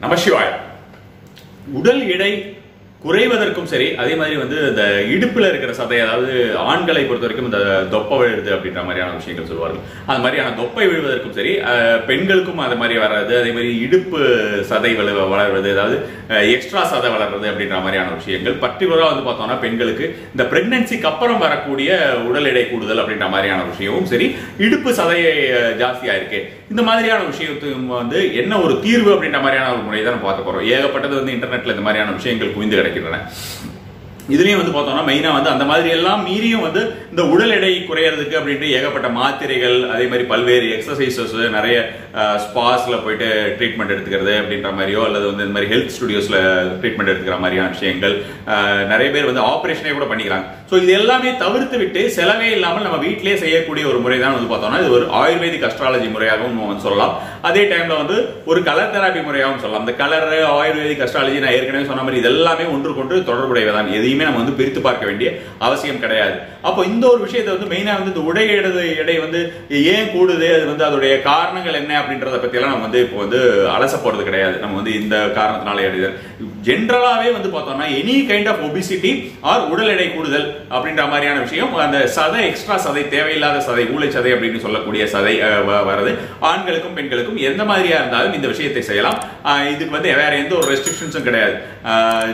நமசிவாய் உடல் எடை குறைவதற்கும் சரி அதே மாதிரி வந்து இந்த இடுப்புல இருக்கிற சதை அதாவது ஆண்களை பொறுத்த வரைக்கும் இந்த தொப்பை விழுது அப்படின்ற மாதிரியான விஷயங்கள் சொல்லுவார்கள் அது மாதிரியான தொப்பை விழுவதற்கும் சரி பெண்களுக்கும் அது மாதிரி வர்றது அதே மாதிரி இடுப்பு சதை வள வளர்வது அதாவது எக்ஸ்ட்ரா சதை வளர்றது அப்படின்ற மாதிரியான விஷயங்கள். பர்டிகுலராக வந்து பார்த்தோம்னா பெண்களுக்கு இந்த பிரெக்னன்சிக்கு அப்புறம் வரக்கூடிய உடல் எடை கூடுதல் அப்படின்ற மாதிரியான விஷயமும் சரி இடுப்பு சதையை ஜாஸ்தியாக ஜாஸ்தியா இருக்கு இந்த மாதிரியான விஷயத்துக்கு வந்து என்ன ஒரு தீர்வு அப்படின்ற மாதிரியான ஒரு முறை தான் பார்க்க போறோம். ஏகப்பட்டது வந்து இன்டர்நெட்ல இந்த மாதிரியான விஷயங்கள் குவிந்து கிடக்கின்றன. இதுலயும் வந்து பார்த்தோம்னா மெயினா வந்து அந்த மாதிரி எல்லாம் மீறியும் வந்து இந்த உடல் எடை குறையறதுக்கு அப்படின்ட்டு ஏகப்பட்ட மாத்திரைகள் அதே மாதிரி பல்வேறு எக்ஸசைசஸ் நிறைய ஸ்பாஸ்ல போயிட்டு ட்ரீட்மெண்ட் எடுத்துக்கிறது அப்படின்ற மாதிரியோ அல்லது வந்து இந்த மாதிரி ஹெல்த் ஸ்டுடியோஸ்ல ட்ரீட்மெண்ட் எடுத்துக்கிற மாதிரியான விஷயங்கள் நிறைய பேர் வந்து ஆப்ரேஷனே கூட பண்ணிக்கிறாங்க. ஸோ இது எல்லாமே தவிர்த்து விட்டு செலவே இல்லாமல் நம்ம வீட்டிலே செய்யக்கூடிய ஒரு முறை தான் வந்து பார்த்தோம்னா இது ஒரு ஆயுர்வேதிக் அஸ்ட்ராலஜி முறையாகவும் நம்ம வந்து சொல்லலாம். அதே டைம்ல வந்து ஒரு கலர் தெராப்பி முறையாகவும் சொல்லலாம். இந்த கலர் ஆயுர்வேதிக் அஸ்ட்ராலஜி நான் ஏற்கனவே சொன்ன மாதிரி இது எல்லாமே ஒன்று கொண்டு தொடர்புடையதான் எதையுமே நம்ம வந்து பிரித்து பார்க்க வேண்டிய அவசியம் கிடையாது. அப்போ இந்த ஒரு விஷயத்தை வந்து மெயினாக வந்து இந்த உடை எடை வந்து ஏன் கூடுது? அது வந்து அதோடைய காரணங்கள் என்ன அப்படின்றத பற்றியெல்லாம் நம்ம வந்து இப்போ வந்து அலச போகிறது கிடையாது. நம்ம வந்து இந்த காரணத்தினால எடைதல் ஜென்ரலாகவே வந்து பார்த்தோம்னா any kind of obesity or உடல் எடை கூடுதல் அப்படின்ற மாதிரியான விஷயம். அந்த சதை எக்ஸ்ட்ரா சதை தேவையில்லாத சதை ஊளை சதை அப்படின்னு சொல்லக்கூடிய சதை அஹ், வருது ஆண்களுக்கும் பெண்களுக்கும் எந்த மாதிரியா இருந்தாலும் இந்த விஷயத்தை செய்யலாம். இதுக்கு வந்து வேற எந்த ஒரு ரெஸ்ட்ரிக்ஷன்ஸும் கிடையாது.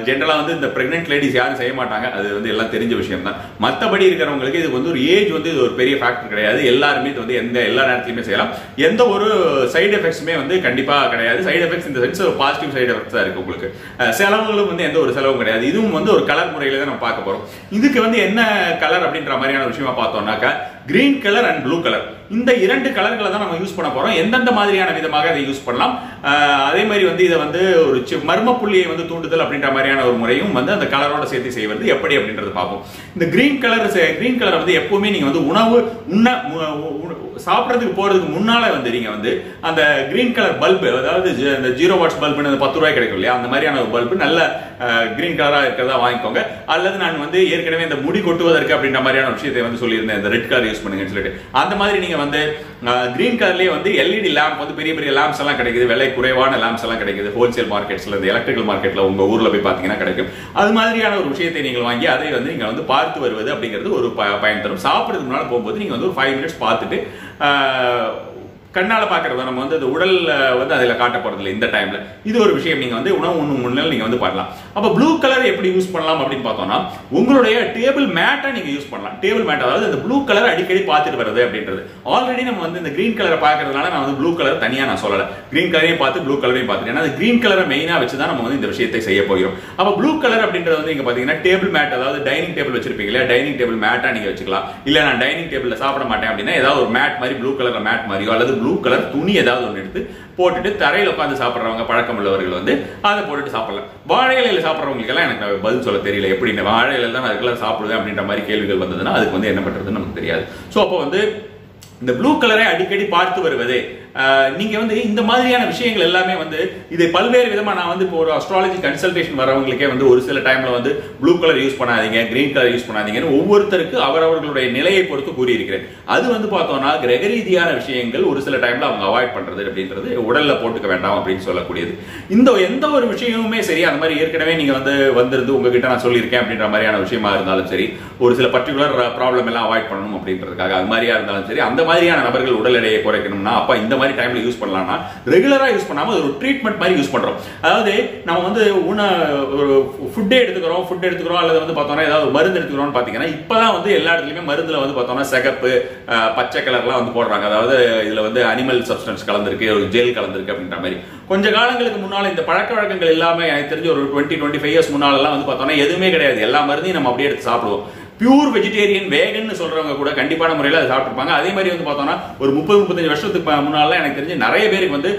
ஜென்ரலாக வந்து இந்த பிரெக்னென்ட் லேடிஸ் யாரும் செய்ய மாட்டாங்க. அது வந்து எல்லாம் தெரிஞ்ச விஷயம் தான் மற்றபடி இருக்கிறவங்களுக்கு இது வந்து ஒரு ஏஜ் வந்து இது ஒரு பெரிய ஃபேக்டர் கிடையாது. எல்லாருமே இது வந்து எந்த எல்லா நேரத்திலுமே செய்யலாம். எந்த ஒரு சைடு எஃபெக்ட்ஸுமே வந்து கண்டிப்பாக கிடையாது. சைடு எஃபெக்ட்ஸ் இந்த சென்ஸ் ஒரு பாசிட்டிவ் சைடு எஃபெக்ட்ஸ் தான் இருக்கு உங்களுக்கு. செலவுகளும் வந்து எந்த ஒரு செலவும் கிடையாது. இதுவும் வந்து ஒரு கலர் முறையில தான் நம்ம பார்க்க போகிறோம் இதுக்கு வந்து என்ன கலர் அப்படின்ற மாதிரியான விஷயமா பார்த்தோம்னாக்கா green colour and blue colour இந்த இரண்டு கலர்களை தான் நம்ம யூஸ் பண்ண போறோம். எந்தெந்த மாதிரியான விதமாக அதை யூஸ் பண்ணலாம். அதே மாதிரி வந்து இதை வந்து ஒரு மர்ம புள்ளியை வந்து தூண்டுதல் அப்படின்ற மாதிரியான ஒரு முறையும் வந்து அந்த கலரோட சேர்த்து செய்வது எப்படி அப்படின்றது பார்ப்போம். இந்த கிரீன் கலர் கிரீன் கலர் வந்து எப்பவுமே நீங்க வந்து உணவு உண்ண சாப்பிட்றதுக்கு போகிறதுக்கு முன்னால் வந்து நீங்கள் வந்து அந்த க்ரீன் கலர் பல்பு அதாவது ஜி- அந்த ஜீரோ வாட்ஸ் பல்புன்னு அந்த பத்து ரூபாய் கிடைக்கும் இல்லையா? அந்த மாதிரியான ஒரு பல்பு நல்ல க்ரீன் கலராக இருக்கிறதா வாங்கிக்கோங்க. அல்லது நான் வந்து ஏற்கனவே இந்த முடி கொட்டுவதற்கு அப்படின்ற மாதிரியான விஷயத்தை வந்து சொல்லியிருந்தேன். இந்த ரெட் கலர் யூஸ் பண்ணுங்கன்னு சொல்லிட்டு. அந்த மாதிரி நீங்கள் வந்து கிரீன் கலர்லேயே வந்து எல்இடி லேம்ப் வந்து பெரிய பெரிய லேம்ப்ஸ் எல்லாம் கிடைக்குது. விலை குறைவான லேம்ப்ஸ் எல்லாம் கிடைக்குது. ஹோல்சேல் மார்க்கெட்ஸ்ல இந்த எலக்ட்ரிக்கல் மார்க்கெட்ல உங்க ஊர்ல போய் பாத்தீங்கன்னா கிடைக்கும். அது மாதிரியான ஒரு விஷயத்தை நீங்கள் வாங்கி அதை வந்து நீங்க வந்து பார்த்து வருவது அப்படிங்கிறது ஒரு ப- பயன் தரும். சாப்பிடுறதுக்கு முன்னால போகும்போது நீங்க வந்து ஒரு ஃபைவ் மினிட்ஸ் பார்த்துட்டு கண்ணால் பார்க்கறது நம்ம வந்து அது உடலில் வந்து அதில் காட்ட இந்த டைமில் இது ஒரு விஷயம். நீங்கள் வந்து உணவு ஒன்று முன்னால் நீங்கள் வந்து பண்ணலாம் அப்போ ப்ளூ கலர் எப்படி யூஸ் பண்ணலாம் அப்படின்னு பார்த்தோம்னா உங்களுடைய டேபிள் மேட்டை நீங்கள் யூஸ் பண்ணலாம். டேபிள் மேட் அதாவது அந்த ப்ளூ கலர் அடிக்கடி பார்த்துட்டு வருது அப்படின்றது. ஆல்ரெடி நம்ம வந்து இந்த க்ரீன் கலரை பார்க்கறதுனால நான் வந்து ப்ளூ கலர் தனியாக நான் சொல்லலை. கிரீன் கலரையும் பார்த்து ப்ளூ கலரையும் பார்த்துட்டு. ஏன்னா க்ரீன் கலரை மெயினாக வச்சு தான் நம்ம வந்து இந்த விஷயத்தை செய்ய போகிறோம். அப்போ ப்ளூ கலர் அப்படின்றது வந்து நீங்க பார்த்தீங்கன்னா டேபிள் மேட் அதாவது டைனிங் டேபிள் வச்சிருப்பீங்க இல்லையா? டைனிங் டேபிள் மேட்டாக நீங்கள் வச்சுக்கலாம். இல்லை நான் டைனிங் டேபிளில் சாப்பிட மாட்டேன் அப்படின்னா ஏதாவது ஒரு மேட் மாதிரி ப்ளூ கலர் மேட் மாதிரியோ அல்லது ப்ளூ கலர் துணி ஏதாவது ஒன்று எடுத்து போட்டுட்டு தரையில் உட்காந்து சாப்பிட்றவங்க பழக்கம் உள்ளவர்கள் வந்து அதை போட்டுட்டு சாப்பிடலாம். வாழை இலையில் சாப்பிட்றவங்களுக்கெல்லாம் எனக்கு பதில் சொல்ல தெரியல. எப்படி இந்த வாழை இலையில தான் நான் அதுக்கெல்லாம் சாப்பிடுவேன் அப்படின்ற மாதிரி கேள்விகள் வந்ததுன்னா அதுக்கு வந்து என்ன பண்ணுறதுன்னு நமக்கு தெரியாது. ஸோ அப்போ வந்து இந்த ப்ளூ கலரை அடிக்கடி பார்த்து வருவது நீங்க வந்து இந்த மாதிரியான விஷயங்கள் எல்லாமே வந்து இதை பல்வேறு விதமா நான் வந்து இப்போ ஒரு அஸ்ட்ராலஜி கன்சல்டேஷன் வரவங்களுக்கே வந்து ஒரு சில டைம்ல வந்து ப்ளூ கலர் யூஸ் பண்ணாதீங்க கிரீன் கலர் யூஸ் பண்ணாதீங்கன்னு ஒவ்வொருத்தருக்கு அவரவர்களுடைய நிலையை பொறுத்து கூறியிருக்கிறேன். அது வந்து பார்த்தோம்னா கிரக ரீதியான விஷயங்கள் ஒரு சில டைம்ல அவங்க அவாய்ட் பண்றது அப்படின்றது உடல்ல போட்டுக்க வேண்டாம் அப்படின்னு சொல்லக்கூடியது. இந்த எந்த ஒரு விஷயமுமே சரி அந்த மாதிரி ஏற்கனவே நீங்க வந்து வந்திருந்து உங்ககிட்ட நான் சொல்லியிருக்கேன் அப்படின்ற மாதிரியான விஷயமா இருந்தாலும் சரி ஒரு சில பர்டிகுலர் ப்ராப்ளம் uh, எல்லாம் அவாய்ட் பண்ணணும் அப்படின்றதுக்காக அது மாதிரியா இருந்தாலும் சரி அந்த மாதிரியான நபர்கள் உடல் எடையை குறைக்கணும்னா அப்ப இந்த மாதிரி டைம்ல யூஸ் பண்ணலாம்னா ரெகுலரா யூஸ் பண்ணாம அது ஒரு ட்ரீட்மெண்ட் மாதிரி யூஸ் பண்றோம். அதாவது நம்ம வந்து உண ஒரு ஃபுட்டே எடுத்துக்கிறோம் ஃபுட் எடுத்துக்கிறோம் அல்லது வந்து பார்த்தோம்னா ஏதாவது மருந்து எடுத்துக்கிறோம்னு பாத்தீங்கன்னா இப்பதான் வந்து எல்லா இடத்துலயுமே மருந்துல வந்து பார்த்தோம்னா சிகப்பு பச்சை கலர்லாம் வந்து போடுறாங்க. அதாவது இதுல வந்து அனிமல் சப்ஸ்டன்ஸ் கலந்துருக்கு ஒரு ஜெல் கலந்துருக்கு அப்படின்ற மாதிரி. கொஞ்ச காலங்களுக்கு முன்னால இந்த பழக்க வழக்கங்கள் எல்லாமே எனக்கு தெரிஞ்சு ஒரு டுவெண்ட்டி டுவெண்ட்டி ஃபைவ் இயர்ஸ் முன்னாலெல்லாம் வந்து பார்த்தோம்னா எதுவுமே கிடையாது. எல்லா மருந்தையும் நம்ம அப்படியே எடுத்து சாப்பிடுவோம். பியூர் வெஜிடேரியன் வேகன்னு சொல்றவங்க கூட கண்டிப்பான முறையில் அதை சாப்பிட்டுருப்பாங்க. அதே மாதிரி வந்து பார்த்தோம்னா ஒரு முப்பது முப்பத்தஞ்சு வருஷத்துக்கு முன்னால எனக்கு தெரிஞ்சு நிறைய பேருக்கு வந்து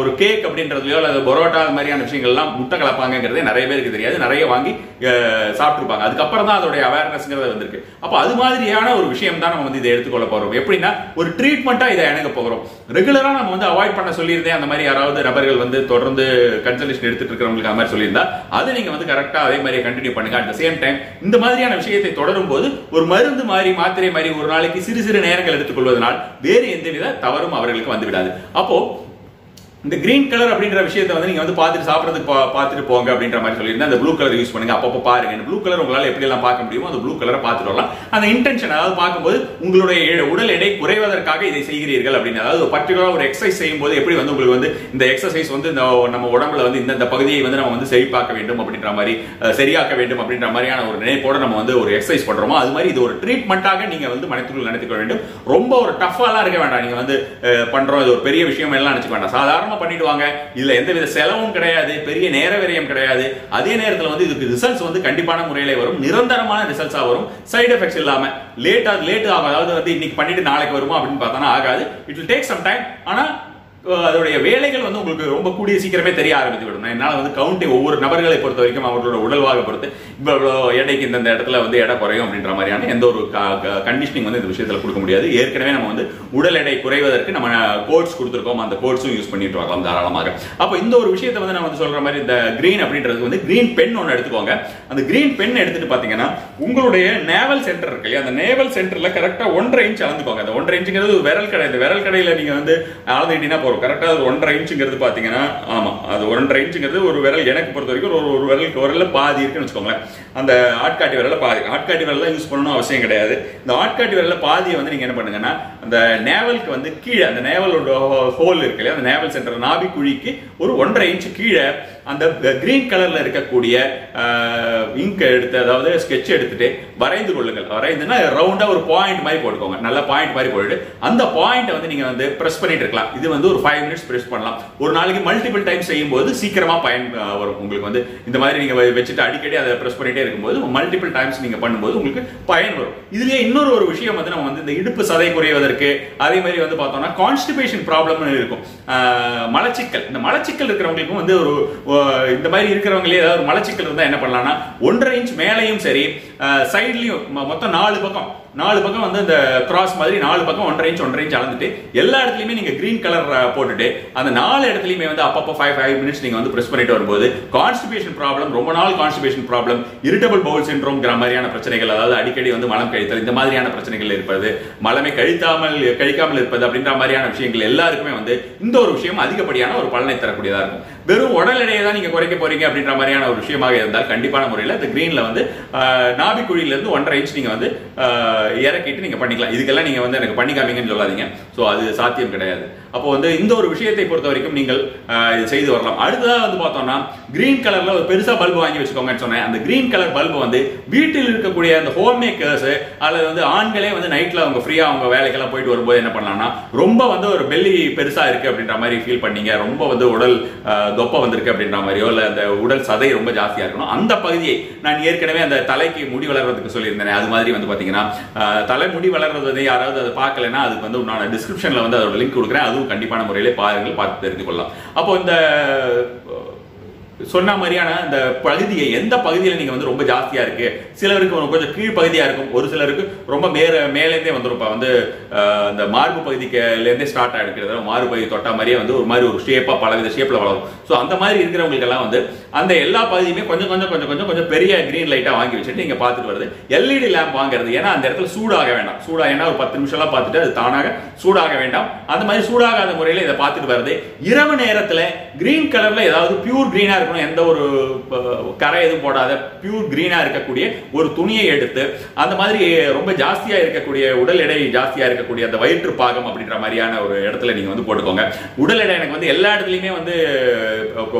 ஒரு கேக் அப்படின்றதுலையோ அல்லது பரோட்டா அது மாதிரியான விஷயங்கள்லாம் முட்டை கலப்பாங்கிறதே நிறைய பேருக்கு தெரியாது. நிறைய வாங்கி சாப்பிட்டுருப்பாங்க. அதுக்கப்புறம் தான் அதோடைய அவேர்னஸ்ங்கிறது வந்திருக்கு. அப்போ அது மாதிரியான ஒரு விஷயம் தான் நம்ம வந்து இதை எடுத்துக்கொள்ள போறோம். எப்படின்னா ஒரு ட்ரீட்மெண்ட்டாக இதை இணங்க போகிறோம். ரெகுலராக நம்ம வந்து அவாய்ட் பண்ண சொல்லியிருந்தேன். அந்த மாதிரி யாராவது நபர்கள் வந்து தொடர்ந்து கன்சல்டேஷன் எடுத்துட்டு இருக்கிறவங்களுக்கு அந்த மாதிரி சொல்லியிருந்தா அதை நீங்கள் வந்து கரெக்டாக அதே மாதிரி கண்டினியூ பண்ணுங்க. அட் சேம் டைம் இந்த மாதிரியான விஷயத்தை தொடரும் போது ஒரு மருந்து மாதிரி மாத்திரை மாதிரி ஒரு நாளைக்கு சிறு சிறு நேரங்கள் எடுத்துக்கொள்வதனால் வேறு எந்தவித தவறும் அவர்களுக்கு வந்து விடாது அப்போ இந்த கிரீன் கலர் அப்படின்ற விஷயத்தை வந்து நீங்க வந்து பார்த்துட்டு சாப்பிட்றதுக்கு பா- பார்த்துட்டு போங்க அப்படின்ற மாதிரி சொல்லியிருந்தேன் அந்த ப்ளூ கலர் யூஸ் பண்ணுங்க. அப்பப்போ பாருங்க. இந்த ப்ளூ கலர் உங்களால் எப்படி எல்லாம் பார்க்க முடியுமோ அந்த ப்ளூ கலரை பார்த்துட்டு வரலாம். அந்த இன்டென்ஷன் அதாவது பார்க்கும்போது உங்களுடைய உடல் எடை குறைவதற்காக இதை செய்கிறீர்கள் அப்படின்னு. அதாவது பர்டிகுலராக ஒரு எக்ஸசைஸ் செய்யும் போது எப்படி வந்து உங்களுக்கு வந்து இந்த எக்ஸசைஸ் வந்து இந்த நம்ம உடம்புல வந்து இந்த பகுதியை வந்து நம்ம வந்து செழிப்பாக்க வேண்டும் அப்படின்ற மாதிரி சரியாக்க வேண்டும் அப்படின்ற மாதிரியான ஒரு நினைப்போட நம்ம வந்து ஒரு எக்ஸசைஸ் பண்றோமோ அது மாதிரி இது ஒரு ட்ரீட்மெண்ட்டாக நீங்க வந்து மனத்துக்குள் நினைத்துக்க வேண்டும். ரொம்ப ஒரு டஃபாலாம் இருக்க வேண்டாம். நீங்க வந்து பண்ணுறோம் பண்றோம். இது ஒரு பெரிய விஷயம் எல்லாம் நினைச்சுக்க வேண்டாம். சாதாரண பண்ணிடுவாங்க. இதுல எந்த வித செலவும் கிடையாது. பெரிய நேர விரயம் கிடையாது. அதே நேரத்துல வந்து இதுக்கு ரிசல்ட்ஸ் வந்து கண்டிப்பான முறையில வரும். நிரந்தரமான ரிசல்ட்ஸா வரும். சைடு எஃபெக்ட்ஸ் இல்லாம லேட்டா லேட் ஆகும் அதாவது வந்து இன்னைக்கு பண்ணிட்டு நாளைக்கு வருமா அப்படின்னு பார்த்தோன்னா ஆகாது. It will take some time ஆனா அதோடைய வேலைகள் வந்து உங்களுக்கு ரொம்ப கூடிய சீக்கிரமே தெரிய ஆரம்பித்து விடும் என்னால் வந்து கவுண்டிங் ஒவ்வொரு நபர்களை பொறுத்த வரைக்கும் அவர்களோட உடல்வாக பொறுத்து இவ்வளோ எடைக்கு இந்த இடத்துல வந்து எடை குறையும் அப்படின்ற மாதிரியான எந்த ஒரு கண்டிஷனிங் வந்து இந்த விஷயத்தில் கொடுக்க முடியாது. ஏற்கனவே நம்ம வந்து உடல் எடை குறைவதற்கு நம்ம கோட்ஸ் கொடுத்துருக்கோம். அந்த கோட்ஸும் யூஸ் பண்ணிட்டு வரலாம் தாராளமாக. அப்போ இந்த ஒரு விஷயத்தை வந்து நான் வந்து சொல்ற மாதிரி இந்த கிரீன் அப்படின்றது வந்து கிரீன் பென் ஒன்று எடுத்துக்கோங்க. அந்த கிரீன் பென் எடுத்துட்டு பார்த்தீங்கன்னா உங்களுடைய நேவல் சென்டர் இருக்கு இல்லையா? அந்த நேவல் சென்டரில் கரெக்டாக ஒன்றரை இன்ச் அளந்துக்கோங்க. அந்த ஒன்றரை இன்ச்சுங்கிறது விரல் கடை. இந்த விரல் கடையில் நீங்கள் வந்து அளந்துக்கிட்டீங்கன்னா கரெக்டாக அது ஒன்றரை இன்ச்சுங்கிறது பார்த்தீங்கன்னா ஆமாம் அது ஒன்றரை இன்ச்சுங்கிறது ஒரு விரல் எனக்கு பொறுத்த வரைக்கும் ஒரு ஒரு விரலுக்கு விரலில் பாதி இருக்குன்னு வச்சுக்கோங்களேன். அந்த ஆட்காட்டி விரலில் பாதி ஆட்காட்டி விரல் யூஸ் பண்ணணும் அவசியம் கிடையாது. இந்த ஆட்காட்டி விரலில் பாதியை வந்து நீங்கள் என்ன பண்ணுங்கன்னா அந்த நேவலுக்கு வந்து கீழே அந்த நேவலோட ஹோல் இருக்கு இல்லையா அந்த நேவல் சென்டர் நாபிக்குழிக்கு ஒரு ஒன்றரை இன்ச்சு கீழே அந்த கிரீன் கலர்ல இருக்கக்கூடிய இங்க் எடுத்து அதாவது ஸ்கெட்ச் எடுத்துட்டு வரைந்து கொள்ளுங்கள். வரைந்துன்னா ரவுண்டா ஒரு பாயிண்ட் மாதிரி போட்டுக்கோங்க. நல்ல பாயிண்ட் மாதிரி போட்டுட்டு அந்த பாயிண்ட்டை வந்து நீங்க வந்து பிரஸ் பண்ணிட்டு இருக்கலாம். இது வந்து ஒரு ஃபைவ் மினிட்ஸ் பிரஸ் பண்ணலாம். ஒரு நாளைக்கு மல்டிபிள் டைம் செய்யும் போது சீக்கிரமா பயன் வரும். உங்களுக்கு வந்து இந்த மாதிரி நீங்க வச்சுட்டு அடிக்கடி அதை பிரஸ் பண்ணிட்டே இருக்கும்போது மல்டிபிள் டைம்ஸ் நீங்க பண்ணும்போது உங்களுக்கு பயன் வரும். இதுலயே இன்னொரு ஒரு விஷயம் வந்து நம்ம வந்து இந்த இடுப்பு சதை குறைவதற்கு அதே மாதிரி வந்து பார்த்தோம்னா கான்ஸ்டிபேஷன் ப்ராப்ளம் இருக்கும். மலச்சிக்கல். இந்த மலச்சிக்கல் இருக்கிறவங்களுக்கும் வந்து ஒரு இந்த மாதிரி இருக்கிறவங்களே ஏதாவது ஒரு மலச்சிக்கல் இருந்தால் என்ன பண்ணலாம்னா ஒன்றரை இன்ச் மேலையும் சரி சைட்லையும் மொத்தம் நாலு பக்கம் நாலு பக்கம் வந்து அந்த கிராஸ் மாதிரி நாலு பக்கம் ஒன்றரை இன்ச் ஒன்றரை இன்ச் அளந்துட்டு எல்லா இடத்துலையுமே நீங்க கிரீன் கலர் போட்டுட்டு அந்த நாலு இடத்துலையுமே வந்து அப்பப்போ ஃபைவ் ஃபைவ் மினிட்ஸ் நீங்க வந்து பிரஸ் பண்ணிட்டு வரும்போது கான்ஸ்டிபேஷன் ப்ராப்ளம் ரொம்ப நாள் கான்ஸ்டிபேஷன் ப்ராப்ளம் இரிட்டபிள் பவுல் சிண்ட்ரோம்ங்கிற மாதிரியான பிரச்சனைகள் அதாவது அடிக்கடி வந்து மலம் கழித்தல் இந்த மாதிரியான பிரச்சனைகள் இருப்பது மலமே கழித்தாமல் கழிக்காமல் இருப்பது அப்படின்ற மாதிரியான விஷயங்கள் எல்லாருக்குமே வந்து இந்த ஒரு விஷயம் அதிகப்படியான ஒரு பலனை தரக்கூடியதாக இருக்கும். வெறும் உடல் எடையை தான் நீங்க குறைக்க போறீங்க அப்படின்ற மாதிரியான ஒரு விஷயமாக இருந்தால் கண்டிப்பான முறையில் இந்த கிரீன்ல வந்து ஆஹ், ஒன்றரை இன்ச் நீங்க வந்து இறக்கிட்டு நீங்க பண்ணிக்கலாம். இதுக்கெல்லாம் நீங்க வந்து எனக்கு பண்ணி காமிங்கன்னு சொல்லாதீங்க. ஸோ அது சாத்தியம் கிடையாது. அப்போ வந்து இந்த ஒரு விஷயத்தை பொறுத்த வரைக்கும் நீங்கள் இது செய்து வரலாம். அடுத்ததாக வந்து பார்த்தோம்னா கிரீன் கலர்ல ஒரு பெருசா பல்பு வாங்கி வச்சுக்கோங்கன்னு சொன்னேன். அந்த கிரீன் கலர் பல்பு வந்து வீட்டில் இருக்கக்கூடிய அந்த ஹோம் மேக்கர்ஸ் அல்லது வந்து ஆண்களே வந்து நைட்ல அவங்க ஃப்ரீயா அவங்க வேலைக்கெல்லாம் போயிட்டு வரும்போது என்ன பண்ணலாம்னா ரொம்ப வந்து ஒரு பெல்லி பெருசா இருக்கு அப்படின்ற மாதிரி ஃபீல் பண்ணீங்க. ரொம்ப வந்து உடல் தொப்பை வந்திருக்கு அப்படின்ற மாதிரியோ இல்ல அந்த உடல் சதை ரொம்ப ஜாஸ்தியா இருக்கணும். அந்த பகுதியை நான் ஏற்கனவே அந்த தலைக்கு முடி வளர்றதுக்கு சொல்லியிருந்தேன். அது மாதிரி வந்து பாத்தீங்கன்னா தலைமுடி தலை முடி வளர்றது வந்து யாராவது அதை பார்க்கலன்னா அதுக்கு வந்து நான் டிஸ்கிரிப்ஷனில் வந்து அதோட லிங்க் கொடுக்குறேன். அதுவும் கண்டிப்பான முறையிலே பாருங்கள் பார்த்து தெரிந்து கொள்ளலாம். அப்போ இந்த சொன்ன மாதிரியான இந்த பகுதியை எந்த பகுதியில் நீங்க வந்து ரொம்ப ஜாஸ்தியா இருக்கு? சிலருக்கு கொஞ்சம் கீழ் பகுதியாக இருக்கும். ஒரு சிலருக்கு ரொம்ப மேல மேலேருந்தே வந்துடும் இப்போ வந்து இந்த மார்பு பகுதிக்குலேருந்தே ஸ்டார்ட் ஆகிடுக்கிறது மார்பு பகுதி தொட்டா மாதிரியே வந்து ஒரு மாதிரி ஒரு ஷேப்பா பலவித ஷேப்ல வளரும். ஸோ அந்த மாதிரி இருக்கிறவங்களுக்கெல்லாம் வந்து அந்த எல்லா பகுதியுமே கொஞ்சம் கொஞ்சம் கொஞ்சம் கொஞ்சம் கொஞ்சம் பெரிய கிரீன் லைட்டா வாங்கி வச்சுட்டு நீங்க பார்த்துட்டு வருது. எல்இடி லேம்ப் வாங்குறது. ஏன்னா அந்த இடத்துல சூடாக வேண்டாம். சூடாக ஏன்னா ஒரு பத்து நிமிஷம்லாம் பார்த்துட்டு அது தானாக சூடாக வேண்டாம். அந்த மாதிரி சூடாகாத முறையில் இதை பார்த்துட்டு வருது இரவு நேரத்துல கிரீன் கலர்ல ஏதாவது பியூர் கிரீனா இருக்கணும் எந்த ஒரு கரை எதுவும் போடாத பியூர் கிரீனா இருக்கக்கூடிய ஒரு துணியை எடுத்து அந்த மாதிரி ரொம்ப ஜாஸ்தியா இருக்கக்கூடிய உடல் எடை ஜாஸ்தியா இருக்கக்கூடிய அந்த வயிற்று பாகம் அப்படின்ற மாதிரியான ஒரு இடத்துல நீங்க வந்து போட்டுக்கோங்க. உடல் எடை எனக்கு வந்து எல்லா இடத்துலயுமே வந்து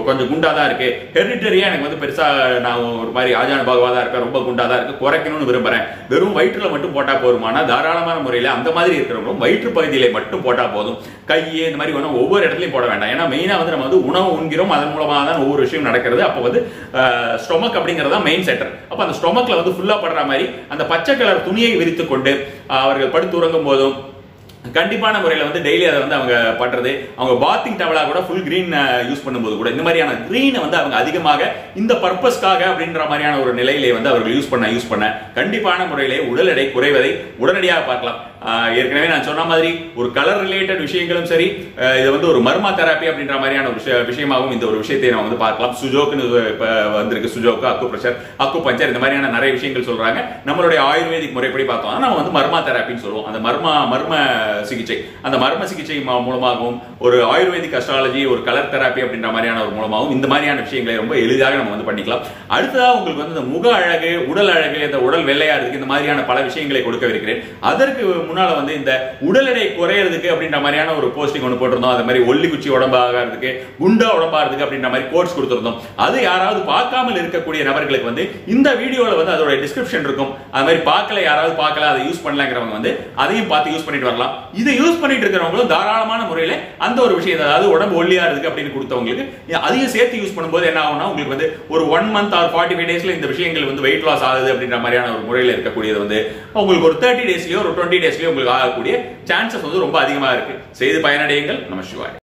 கொஞ்சம் குண்டாக தான் இருக்குது ஹெரிட்டரியாக எனக்கு வந்து பெருசா நான் ஒரு மாதிரி ஆஜான பாகவா தான் இருக்கேன் ரொம்ப குண்டா தான் இருக்கு. குறைக்கணும்னு விரும்புறேன். வெறும் வயிற்றுல மட்டும் போட்டா போருமானா தாராளமான முறையில அந்த மாதிரி இருக்கிறவங்களும் வயிற்று பகுதியில மட்டும் போட்டா போதும். கை இந்த மாதிரி ஒன்றும் ஒவ்வொரு இடத்துலயும் போட வேண்டாம். ஏன்னா மெயினா வந்து நம்ம வந்து உணவு உண்கிறோம். அதன் மூலமாக தான் ஒவ்வொரு விஷயம் விஷயம் நடக்கிறது. அப்போ வந்து ஸ்டொமக் அப்படிங்கிறது தான் மெயின் சென்டர் அப்போ அந்த ஸ்டொமக்கில் வந்து ஃபுல்லாக படுற மாதிரி அந்த பச்சை கலர் துணியை விரித்து கொண்டு அவர்கள் படுத்து உறங்கும் போதும் கண்டிப்பான முறையில் வந்து டெய்லி அதை வந்து அவங்க பண்றது. அவங்க பாத்திங் டவலாக கூட ஃபுல் கிரீன் யூஸ் பண்ணும்போது கூட இந்த மாதிரியான கிரீனை வந்து அவங்க அதிகமாக இந்த பர்பஸ்க்காக அப்படின்ற மாதிரியான ஒரு நிலையிலே வந்து அவர்கள் யூஸ் பண்ண யூஸ் பண்ண கண்டிப்பான முறையிலே உடல் எடை குறைவதை உடனடியாக பார்க்கலாம். ஏற்கனவே நான் சொன்ன மாதிரி ஒரு கலர் ரிலேட்டட் விஷயங்களும் சரி இது வந்து ஒரு மர்மா தெராப்பி அப்படின்ற மாதிரியான ஒரு விஷயமாகவும் இந்த ஒரு விஷயத்தை நம்ம வந்து பார்க்கலாம். சுஜோக்குன்னு வந்திருக்கு சுஜோக்கு அக்கு பிரஷர் அக்கு பஞ்சர் இந்த மாதிரியான நிறைய விஷயங்கள் சொல்றாங்க. நம்மளுடைய ஆயுர்வேதிக் முறைப்படி பார்த்தோம்னா நம்ம வந்து மர்மா தெராப்பின்னு சொல்லுவோம். அந்த மர்மா மர்ம சிகிச்சை. அந்த மர்ம சிகிச்சை மூலமாகவும் ஒரு ஆயுர்வேதிக் அஸ்ட்ராலஜி ஒரு கலர் தெராப்பி அப்படின்ற மாதிரியான ஒரு மூலமாகவும் இந்த மாதிரியான விஷயங்களை ரொம்ப எளிதாக நம்ம வந்து பண்ணிக்கலாம். அடுத்ததாக உங்களுக்கு வந்து இந்த முக அழகு உடல் அழகு இந்த உடல் வெள்ளையாடுறதுக்கு இந்த மாதிரியான பல விஷயங்களை கொடுக்கவிருக்கிறேன். அதற்கு முன்னால வந்து இந்த உடல் எடை குறையிறதுக்கு அப்படின்ற மாதிரியான ஒரு போஸ்டிங் ஒன்று போட்டிருந்தோம். அது மாதிரி ஒல்லி குச்சி உடம்பாகிறதுக்கு குண்டா உடம்பாகிறதுக்கு அப்படின்ற மாதிரி கோர்ஸ் கொடுத்திருந்தோம். அது யாராவது பார்க்காமல் இருக்கக்கூடிய நபர்களுக்கு வந்து இந்த வீடியோவில் வந்து அதோட டிஸ்கிரிப்ஷன் இருக்கும். அது மாதிரி பார்க்கல யாராவது பார்க்கல அதை யூஸ் பண்ணலங்கிறவங்க வந்து அதையும் பார்த்து யூஸ் பண்ணிட்டு வரலாம். இதை யூஸ் பண்ணிட்டு இருக்கிறவங்களும் தாராளமான முறையில அந்த ஒரு விஷயம் அதாவது உடம்பு ஒல்லியா இருக்கு அப்படின்னு கொடுத்தவங்களுக்கு அதையும் சேர்த்து யூஸ் பண்ணும்போது என்ன ஆகும்னா உங்களுக்கு வந்து ஒரு one month or forty five டேஸ்ல இந்த விஷயங்கள் வந்து வெயிட் லாஸ் ஆகுது அப்படின்ற மாதிரியான ஒரு முறையில் இருக்கக்கூடியது வந்து உங்களுக்கு ஒரு தேர்ட்டி டேஸ்லயோ ஒரு டுவெண்ட்டி டேஸ் உங்களுக்கு ஆகக்கூடிய சான்சஸ் வந்து ரொம்ப அதிகமா இருக்கு. செய்து பயனடையுங்கள். நம்ம சிவாய்.